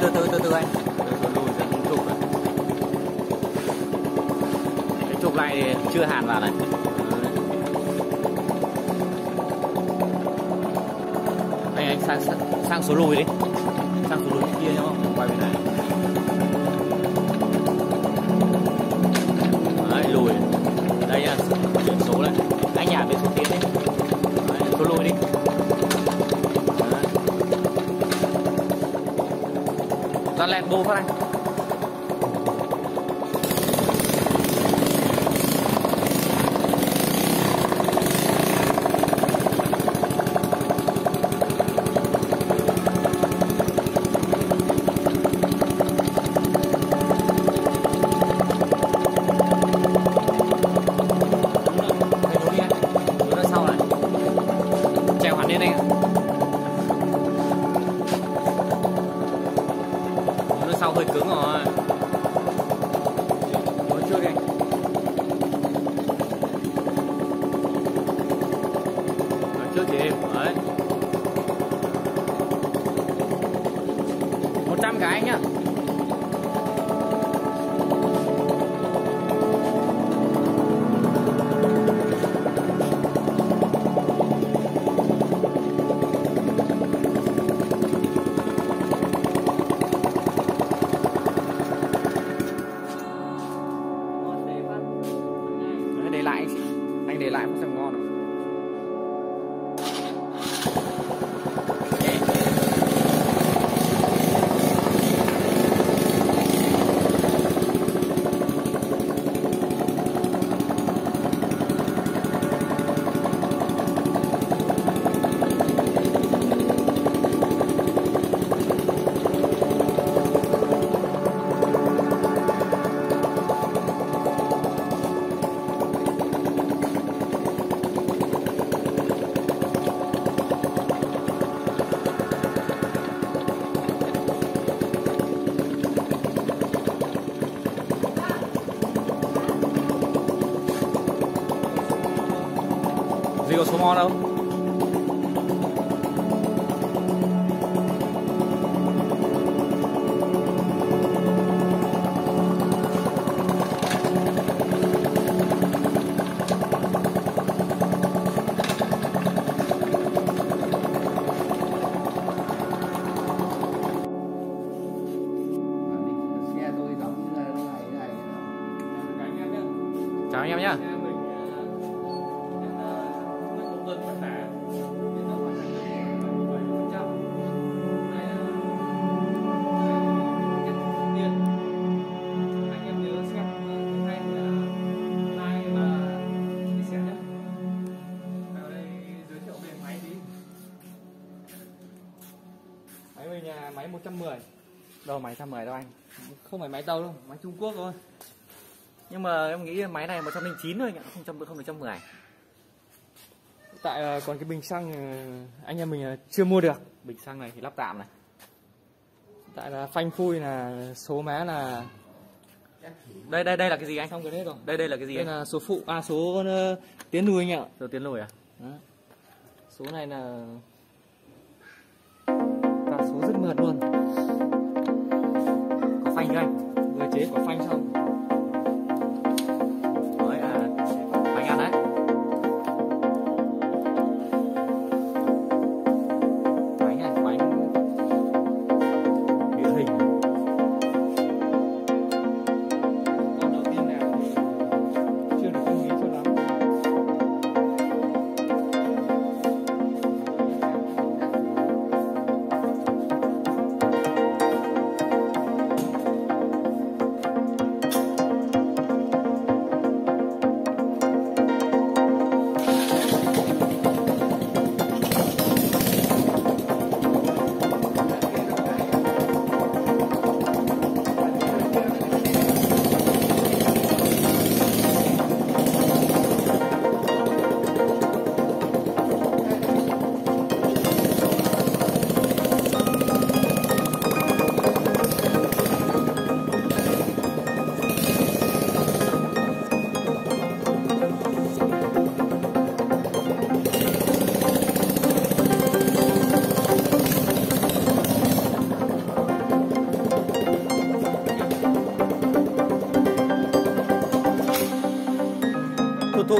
từ từ từ từ từ anh. Từ lùi trục này cái trục này thì chưa hàn vào này. Anh anh sang sang, sang số lùi đi. Sang số lùi kia nhá quay bên này. Đấy, lùi. Đây là biển số này. Anh nhả biển số tiến đi. Ra lẹt bù phát anh 100 cái nhá Đâu máy 110 đâu anh? Không phải máy tàu đâu, máy Trung Quốc thôi. Nhưng mà em nghĩ máy này 109 thôi anh ạ Không trăm không được 110 Tại ờ, còn cái bình xăng ờ, anh em mình ờ, chưa mua được. Bình xăng này thì lắp tạm này. Tại là phanh phui là số má là Đây đây đây là cái gì anh? Xong cái đấy rồi. Đây đây là cái gì Đây anh? là số phụ, à số ờ, tiến lùi anh ạ. Số tiến lùi à? Đó. Số này là Và số rất mượt luôn phanh đây anh. Vừa chế quả phanh xong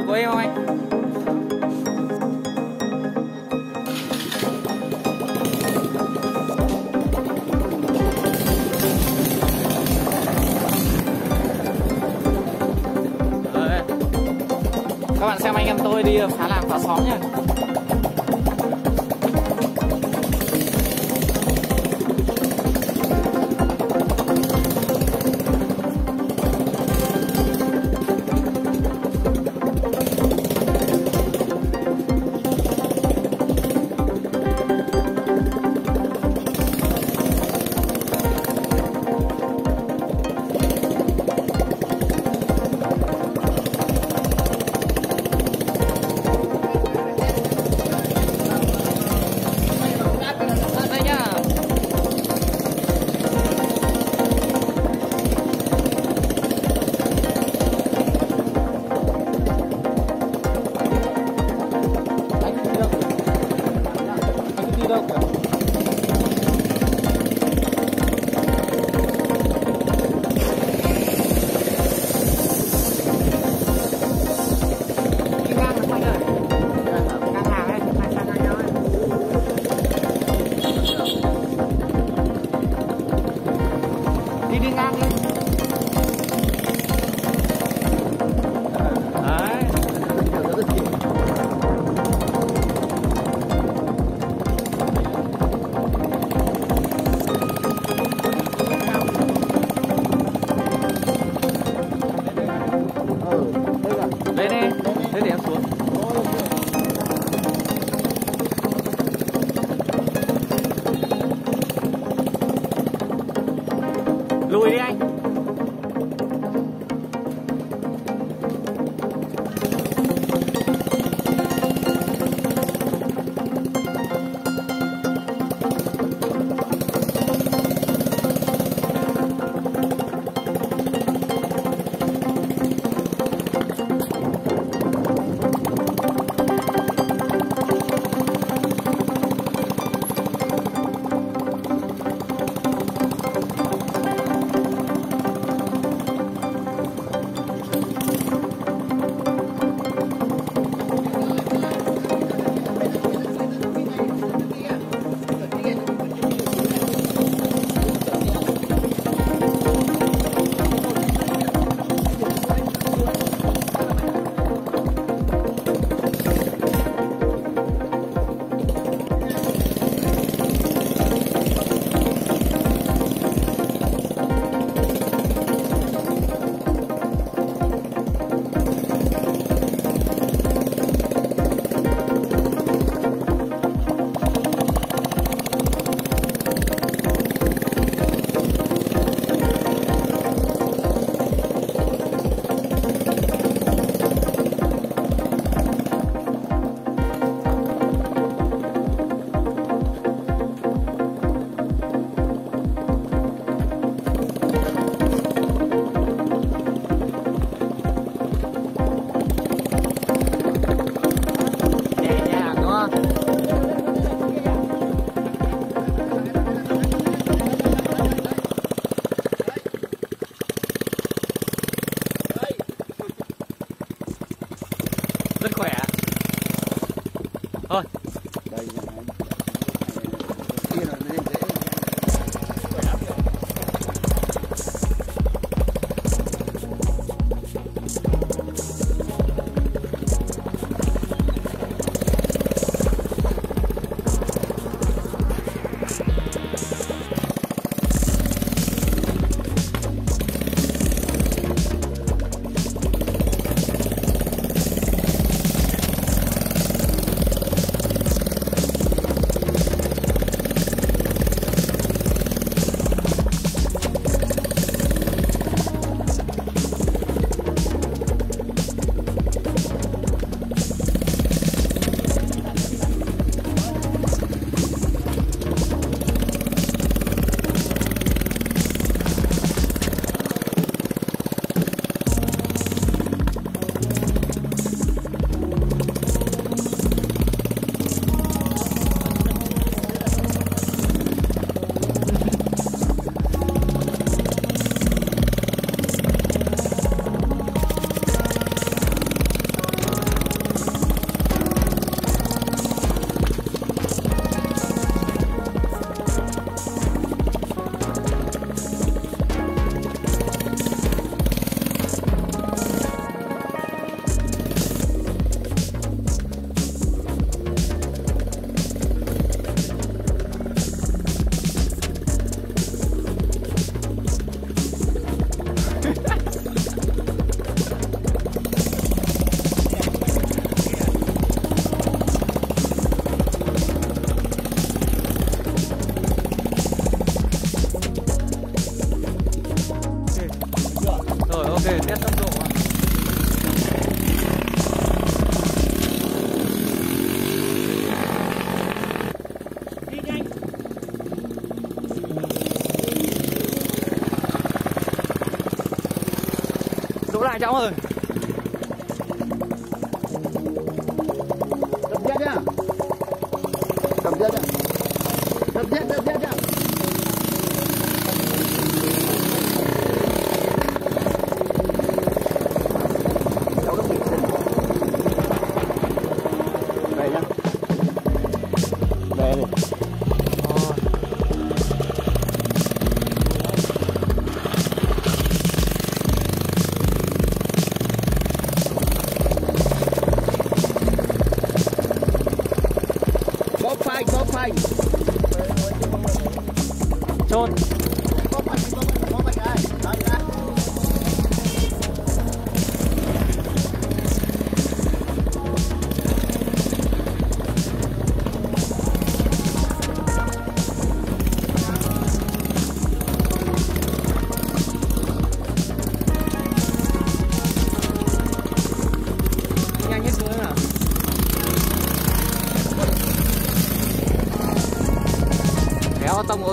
của em không anh Đấy. các bạn xem anh em tôi đi phá làng phá xóm nha. Đỗ lại cháu ơi.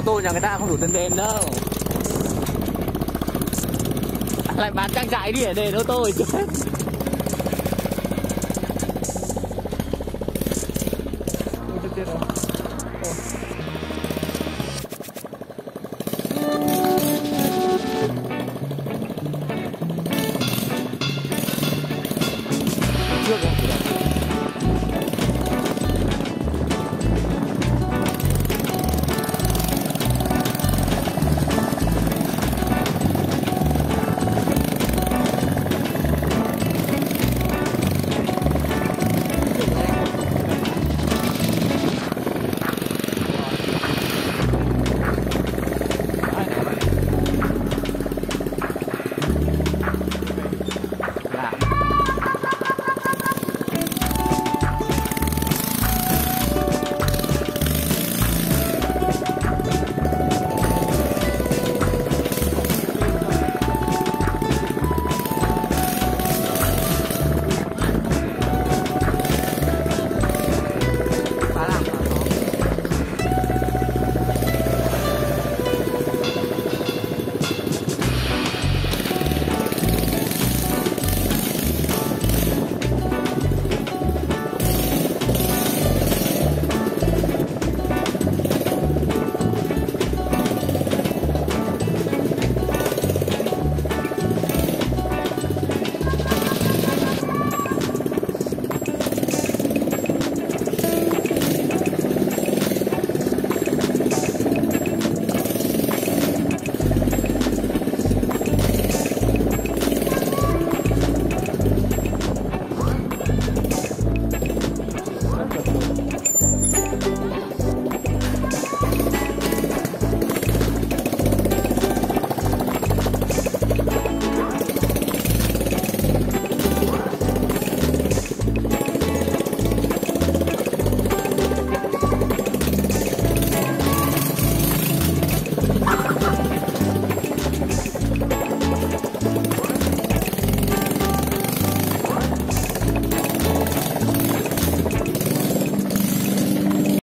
Tô nhà người ta không đủ tiền đền đâu. Lại bán trang trại đi để đền ô tô rồi chứ.